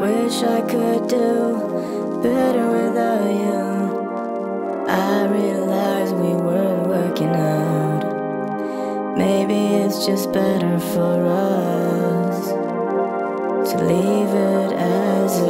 Wish I could do better without you. I realized we weren't working out. Maybe it's just better for us to leave it as it is.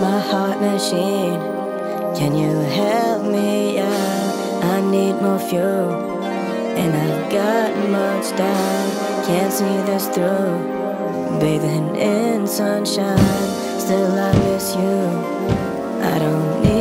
my heart machine. Can you help me out? I need more fuel, and I've got much doubt. Can't see this through. Bathing in sunshine, still I miss you. I don't need.